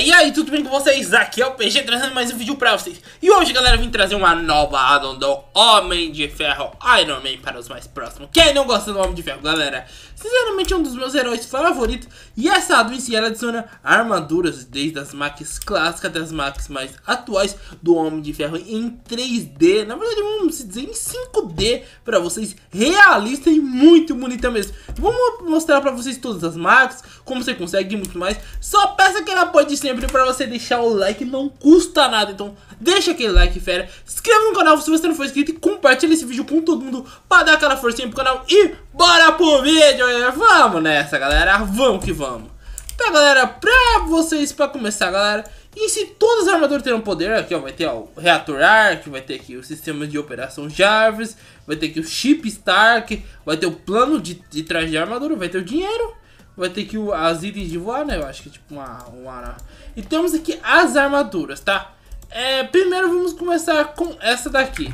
e aí, tudo bem com vocês? Aqui é o PG trazendo mais um vídeo pra vocês. E hoje, galera, eu vim trazer uma nova addon do Homem de Ferro Iron Man para os mais próximos. Quem não gosta do Homem de Ferro, galera? Sinceramente, é um dos meus heróis favoritos. E essa addon em si, ela adiciona armaduras desde as máquinas clássicas até as máquinas mais atuais do Homem de Ferro em 3D Na verdade, vamos dizer em 5D para vocês, realista e muito bonita mesmo. Vamos mostrar para vocês todas as máquinas, como você consegue e muito mais. Só peça aquele apoio de sempre para você deixar o like, não custa nada. Então deixa aquele like, fera. Se inscreva no canal se você não for inscrito e compartilha esse vídeo com todo mundo Para dar aquela forcinha pro canal. E bora pro vídeo Vamos nessa, galera, vamos que vamos. Tá, galera, pra vocês, pra começar, galera e se todas as armaduras terão poder, aqui ó, vai ter ó, o reator Arc, vai ter aqui o sistema de operação Jarvis, vai ter aqui o chip Stark, vai ter o plano de, de traje de armadura, vai ter o dinheiro, vai ter o, as itens de voar, né? Eu acho que é tipo uma, uma... E temos aqui as armaduras, tá? É, primeiro vamos começar com essa daqui.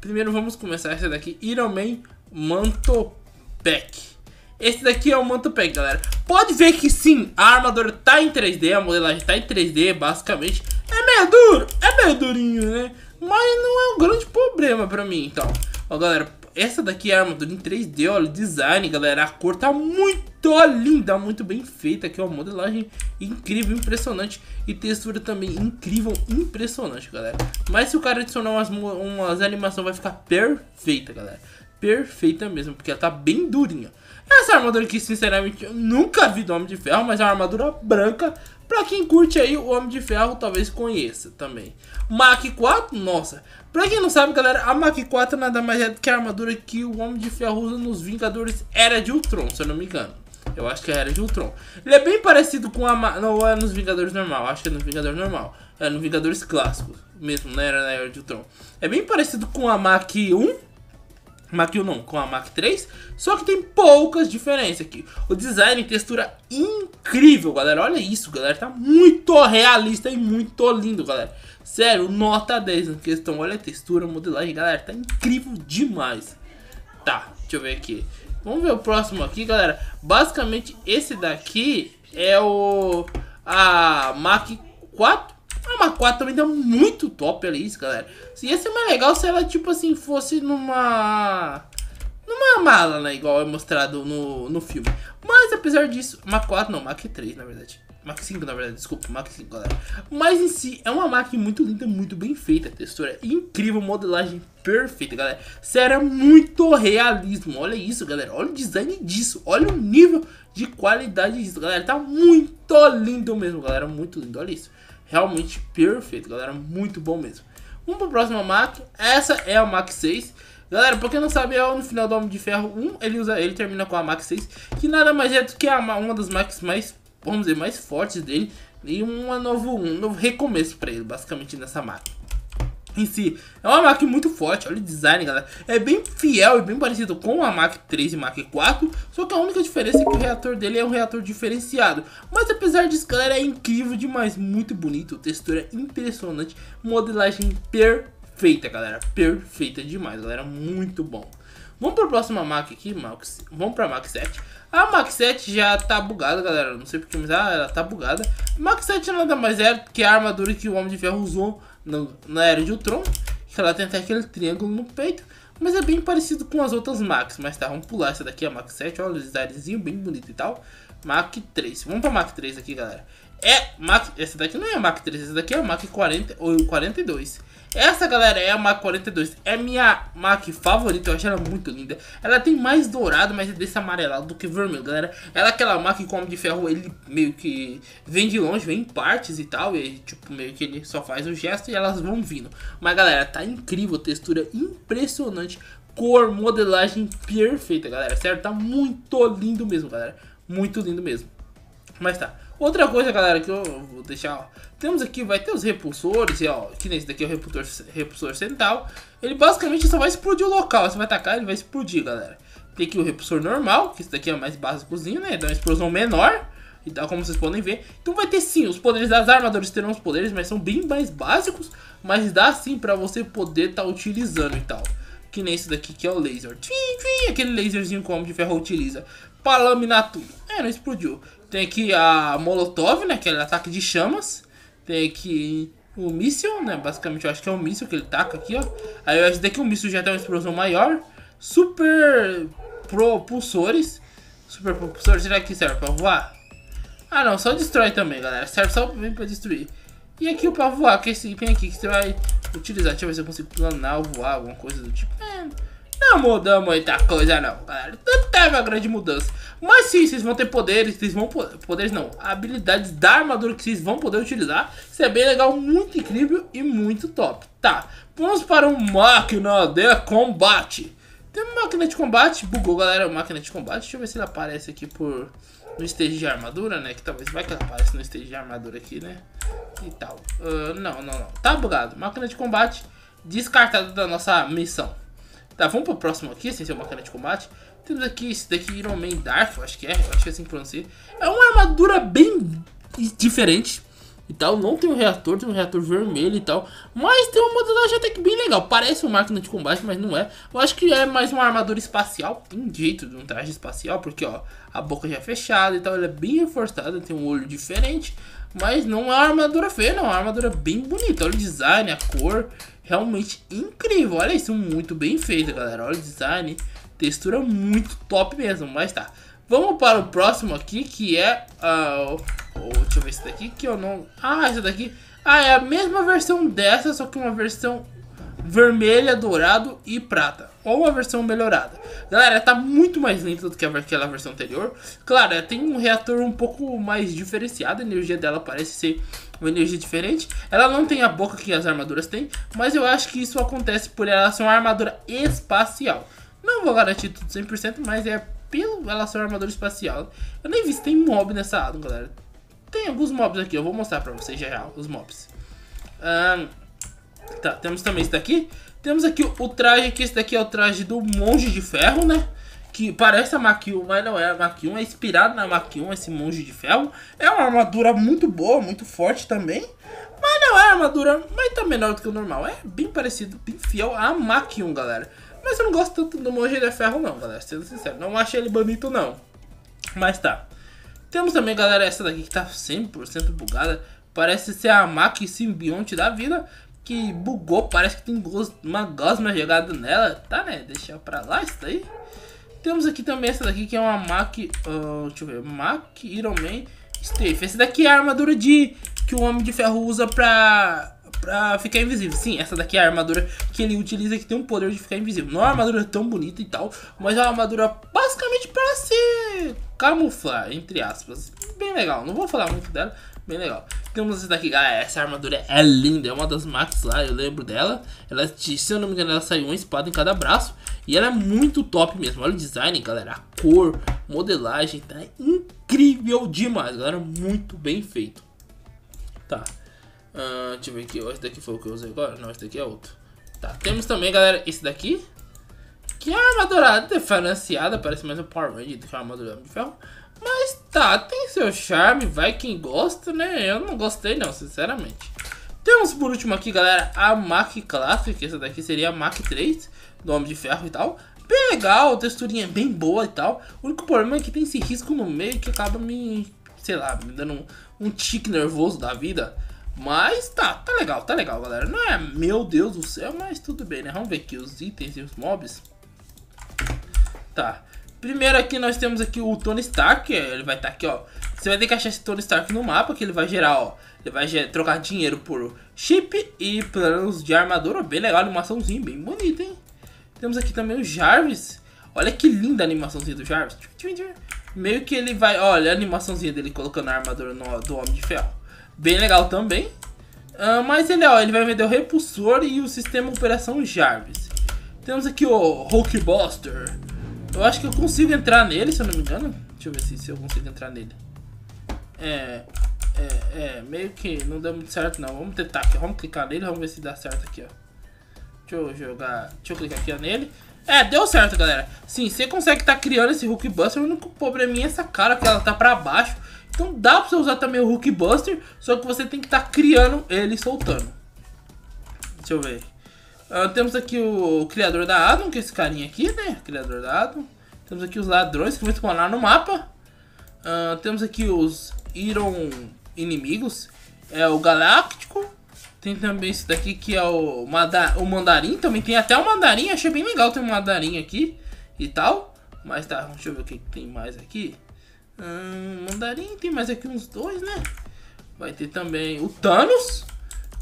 Primeiro vamos começar essa daqui, Iron Man Manto Pack. Esse daqui é o Manto Pack, galera. Pode ver que sim, a armadura tá em 3D, a modelagem tá em 3D, basicamente. É meio duro, é meio durinho, né? Mas não é um grande problema pra mim, então. Ó, galera, essa daqui é a armadura em 3D, olha o design, galera. A cor tá muito linda, muito bem feita aqui, ó. Modelagem incrível, impressionante. E textura também incrível, impressionante, galera. Mas se o cara adicionar umas, umas animações, vai ficar perfeita, galera. Perfeita mesmo, porque ela tá bem durinha. Essa armadura aqui, sinceramente, eu nunca vi do Homem de Ferro, mas é uma armadura branca. Pra quem curte aí, o Homem de Ferro talvez conheça também. Mach 4, nossa. Pra quem não sabe, galera, a Mach 4 nada mais é do que a armadura que o Homem de Ferro usa nos Vingadores Era de Ultron, se eu não me engano. Eu acho que é Era de Ultron. Ele é bem parecido com a... Não, é nos Vingadores normal, acho que é no Vingador normal. É no Vingadores clássicos mesmo, não era na Era de Ultron. É bem parecido com a Mach 1 Mach 1 não, com a Mach 3, só que tem poucas diferenças aqui. O design e textura incrível, galera, olha isso, galera, tá muito realista e muito lindo, galera. Sério, nota 10 na questão, olha a textura, a modelagem, galera, tá incrível demais. Tá, deixa eu ver aqui. Vamos ver o próximo aqui, galera. Basicamente, esse daqui é o... A Mach 4 a Mark 4 também deu muito top ali, isso, galera. Ia ser mais legal se ela, tipo assim, fosse numa... Numa mala, né? Igual é mostrado no, no filme. Mas, apesar disso... Mark 4 não, Mark 3, na verdade. Mark 5, na verdade, desculpa, Mark 5, galera. Mas em si, é uma máquina muito linda, muito bem feita. Textura incrível, modelagem perfeita, galera. Sério, é muito realismo. Olha isso, galera. Olha o design disso. Olha o nível de qualidade disso, galera. Tá muito lindo mesmo, galera. Muito lindo, olha isso. Realmente perfeito, galera. Muito bom mesmo. Vamos a próxima Mac. Essa é a Mac 6. Galera, pra quem não sabe, é no final do Homem de Ferro 1, ele, usa, ele termina com a Mac 6, que nada mais é do que a, uma das Macs mais, vamos dizer, mais fortes dele, e um novo, um novo recomeço pra ele, basicamente, nessa máquina em si. É uma máquina muito forte, olha o design, galera. É bem fiel e bem parecido com a Mach 3 e Mach 4, só que a única diferença é que o reator dele é um reator diferenciado. Mas apesar disso, galera, é incrível demais, muito bonito, textura impressionante, modelagem perfeita, galera. Perfeita demais, galera, muito bom. Vamos para a próxima Mach aqui, Max. Vamos para a Mach 7. A Mach 7 já tá bugada, galera. Não sei porque, mas ah, ela tá bugada. Mach 7 nada mais é que a armadura que o Homem de Ferro usou no, na Era de Ultron, que ela tem até aquele triângulo no peito, mas é bem parecido com as outras Max, mas tá, vamos pular essa daqui, a Mach 7, olha o designzinho bem bonito e tal, Mach 3, vamos pra Mach 3 aqui, galera, é, Mach, essa daqui não é a Mach 3, essa daqui é a Mach 40, ou 42, essa, galera, é a Mach 42. É minha Mach favorita. Eu acho ela muito linda. Ela tem mais dourado, mas é desse amarelado do que vermelho, galera. Ela é aquela Mach com de ferro, ele meio que vem de longe, vem em partes e tal. E, tipo, meio que ele só faz o gesto e elas vão vindo. Mas, galera, tá incrível. Textura impressionante. Cor, modelagem perfeita, galera. Sério, tá muito lindo mesmo, galera. Muito lindo mesmo. Mas tá. Outra coisa, galera, que eu vou deixar, Temos aqui, vai ter os repulsores, ó, que nesse daqui é o repulsor, repulsor central. Ele basicamente só vai explodir o local, você vai atacar, ele vai explodir, galera. Tem aqui o repulsor normal, que esse daqui é mais básicozinho, né, dá uma explosão menor. E tal, como vocês podem ver. Então vai ter sim, os poderes das armaduras terão os poderes, mas são bem mais básicos. Mas dá sim pra você poder estar tá utilizando e tal. Que nem esse daqui que é o laser. Tchim, tchim, aquele laserzinho como de ferro utiliza. Pra laminar tudo. É, não explodiu. Tem aqui a Molotov, né? Que é ataque de chamas. Tem aqui o míssil, né? Basicamente eu acho que é um míssil que ele taca aqui, ó. Aí esse daqui o míssil já tem uma explosão maior. Super propulsores. Super propulsores, será que serve pra voar? Ah não, só destrói também, galera. Serve só pra destruir. E aqui o pra voar, que é esse item aqui que você vai utilizar. Deixa eu ver se eu consigo planar ou voar, alguma coisa do tipo. É, não mudou muita coisa não, galera. Não teve uma grande mudança. Mas sim, vocês vão ter poderes, vocês vão poderes não, habilidades da armadura que vocês vão poder utilizar. Isso é bem legal, muito incrível e muito top. Tá, vamos para o máquina de combate. Tem uma máquina de combate, bugou galera, máquina de combate. Deixa eu ver se ele aparece aqui por no stage de armadura, né? Que talvez vai que ela apareça no stage de armadura aqui, né? E tal. Uh, não, não, não. Tá bugado. Máquina de combate descartada da nossa missão. Tá, vamos pro próximo aqui, sem ser uma máquina de combate. Temos aqui esse daqui, Iron Man Dark, eu acho que é, eu acho que é assim que pronuncia. É uma armadura bem diferente e tal. Não tem um reator, tem um reator vermelho e tal. Mas tem uma modelagem até que bem legal. Parece uma máquina de combate, mas não é. Eu acho que é mais uma armadura espacial. Tem jeito de um traje espacial, porque ó, a boca já é fechada e tal. Ela é bem reforçada, tem um olho diferente. Mas não é uma armadura feia, não. É uma armadura bem bonita. Olha o design, a cor realmente incrível. Olha isso, muito bem feito, galera. Olha o design, textura muito top mesmo. Mas tá, vamos para o próximo aqui, que é... Uh, oh, deixa eu ver esse daqui, que eu não... Ah, essa daqui... Ah, é a mesma versão dessa, só que uma versão vermelha, dourado e prata. Ou uma versão melhorada. Galera, tá muito mais lenta do que aquela versão anterior. Claro, tem um reator um pouco mais diferenciado. A energia dela parece ser uma energia diferente. Ela não tem a boca que as armaduras têm, mas eu acho que isso acontece por ela ser uma armadura espacial. Não vou garantir tudo 100%, mas é pelo ela ser uma armadura espacial. Eu nem vi se tem mob nessa Adam, galera. Tem alguns mobs aqui, eu vou mostrar pra vocês já os mobs. Um, tá, temos também esse daqui. Temos aqui o traje, que esse daqui é o traje do Monge de Ferro, né? Que parece a 1, mas não é a 1, é inspirado na 1, esse monge de ferro. É uma armadura muito boa, muito forte também. Mas não é armadura, mas tá menor do que o normal. É bem parecido, bem fiel Mach 1, galera. Mas eu não gosto tanto do monge de ferro não, galera, sendo sincero. Não achei ele bonito não. Mas tá. Temos também, galera, essa daqui que tá 100% bugada. Parece ser a Mach simbionte da vida. Que bugou, parece que tem uma gosma jogada nela. Tá, né? Deixa pra lá isso daí. Temos aqui também essa daqui que é uma Mac, uh, deixa eu ver, Mac Iron Man Strafe. Essa daqui é a armadura de que o Homem de Ferro usa pra, pra ficar invisível. Sim, essa daqui é a armadura que ele utiliza que tem o poder de ficar invisível. Não é uma armadura tão bonita e tal, mas é uma armadura basicamente para se camuflar, entre aspas. Bem legal, não vou falar muito dela, bem legal. Temos essa daqui, galera, essa armadura é linda, é uma das Max lá, eu lembro dela. Ela, se eu não me engano, ela saiu uma espada em cada braço. E ela é muito top mesmo, olha o design, galera, a cor, modelagem, tá incrível demais, galera, muito bem feito. Tá, uh, deixa eu ver aqui, esse daqui foi o que eu usei agora, não, esse daqui é outro. Tá, temos também, galera, esse daqui, que é uma armadura diferenciada, parece mais um Power Ranger do que uma armadura de ferro. Mas tá, tem seu charme, vai quem gosta, né? Eu não gostei não, sinceramente. Temos por último aqui, galera, a Mac Classic, essa daqui seria a Mac 3, do Homem de Ferro e tal. Bem legal, texturinha bem boa e tal. O único problema é que tem esse risco no meio que acaba me, sei lá, me dando um, um tique nervoso da vida. Mas tá, tá legal, tá legal, galera. Não é meu Deus do céu, mas tudo bem, né? Vamos ver aqui os itens e os mobs. Tá. Primeiro aqui nós temos aqui o Tony Stark, ele vai estar tá aqui, ó. Você vai ter que achar esse Tony Stark no mapa, que ele vai gerar, ó. Ele vai trocar dinheiro por chip e planos de armadura. Bem legal, animaçãozinha, bem bonita, hein? Temos aqui também o Jarvis. Olha que linda a animaçãozinha do Jarvis. Meio que ele vai... Olha a animaçãozinha dele colocando a armadura no, do Homem de Ferro. Bem legal também. Uh, mas ele, ó, ele vai vender o repulsor e o sistema operação Jarvis. Temos aqui o Hulkbuster. Eu acho que eu consigo entrar nele, se eu não me engano. Deixa eu ver se, se eu consigo entrar nele. É, é, é, meio que não deu muito certo não. Vamos tentar aqui, vamos clicar nele, vamos ver se dá certo aqui, ó. Deixa eu jogar, deixa eu clicar aqui nele. É, deu certo, galera. Sim, você consegue estar tá criando esse Hulk Buster, o único probleminha é essa cara que ela tá pra baixo. Então dá pra você usar também o Hulk Buster, só que você tem que estar tá criando ele soltando. Deixa eu ver. Uh, temos aqui o, o, criador da Adam, que é esse carinha aqui, né? Criador da Adam. Temos aqui os ladrões que vão spawnar no mapa. Uh, temos aqui os Iron inimigos. É o Galáctico. Tem também esse daqui que é o, o Mandarim. Também tem até o Mandarim. Achei bem legal ter um Mandarim aqui e tal. Mas tá, deixa eu ver o que tem mais aqui. Hum, mandarim, tem mais aqui uns dois, né? Vai ter também o Thanos.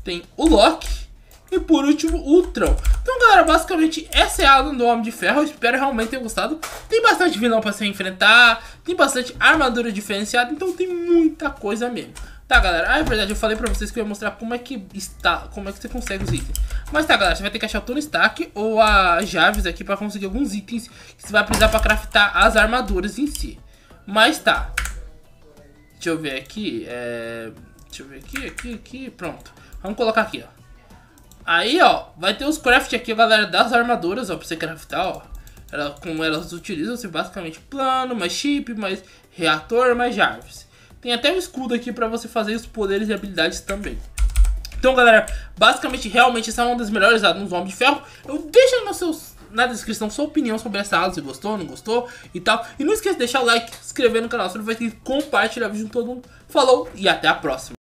Tem o Loki. E por último, o Ultron. Então, galera, basicamente essa é a Alan do Homem de Ferro. Eu espero realmente ter gostado. Tem bastante vilão pra se enfrentar. Tem bastante armadura diferenciada. Então tem muita coisa mesmo. Tá, galera, ah, é verdade, eu falei pra vocês que eu ia mostrar como é que está, como é que você consegue os itens. Mas tá, galera, você vai ter que achar o Tony Stark ou a Jarvis aqui pra conseguir alguns itens que você vai precisar pra craftar as armaduras em si. Mas tá. Deixa eu ver aqui, é... Deixa eu ver aqui, aqui, aqui, pronto. Vamos colocar aqui, ó. Aí, ó, vai ter os craft aqui, galera, das armaduras, ó, pra você craftar, ó. Ela, como elas utilizam, você basicamente plano, mais chip, mais reator, mais Jarvis. Tem até um escudo aqui pra você fazer os poderes e habilidades também. Então, galera, basicamente, realmente, essa é uma das melhores armas no Homem de Ferro. Eu deixo nos seus, na descrição sua opinião sobre essa arma, se gostou, não gostou e tal. E não esqueça de deixar o like, se inscrever no canal, se não vai ter compartilhar o vídeo com todo mundo. Falou e até a próxima.